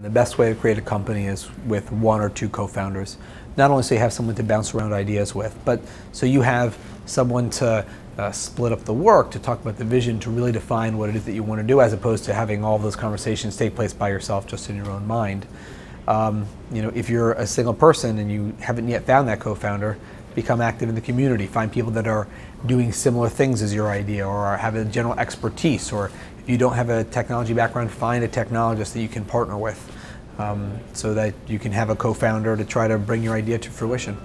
The best way to create a company is with one or two co-founders. Not only so you have someone to bounce around ideas with, but so you have someone to uh, split up the work, to talk about the vision, to really define what it is that you want to do, as opposed to having all those conversations take place by yourself, just in your own mind. Um, you know, if you're a single person and you haven't yet found that co-founder, become active in the community. Find people that are doing similar things as your idea, or have a general expertise, or if you don't have a technology background, find a technologist that you can partner with um, so that you can have a co-founder to try to bring your idea to fruition.